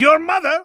Your mother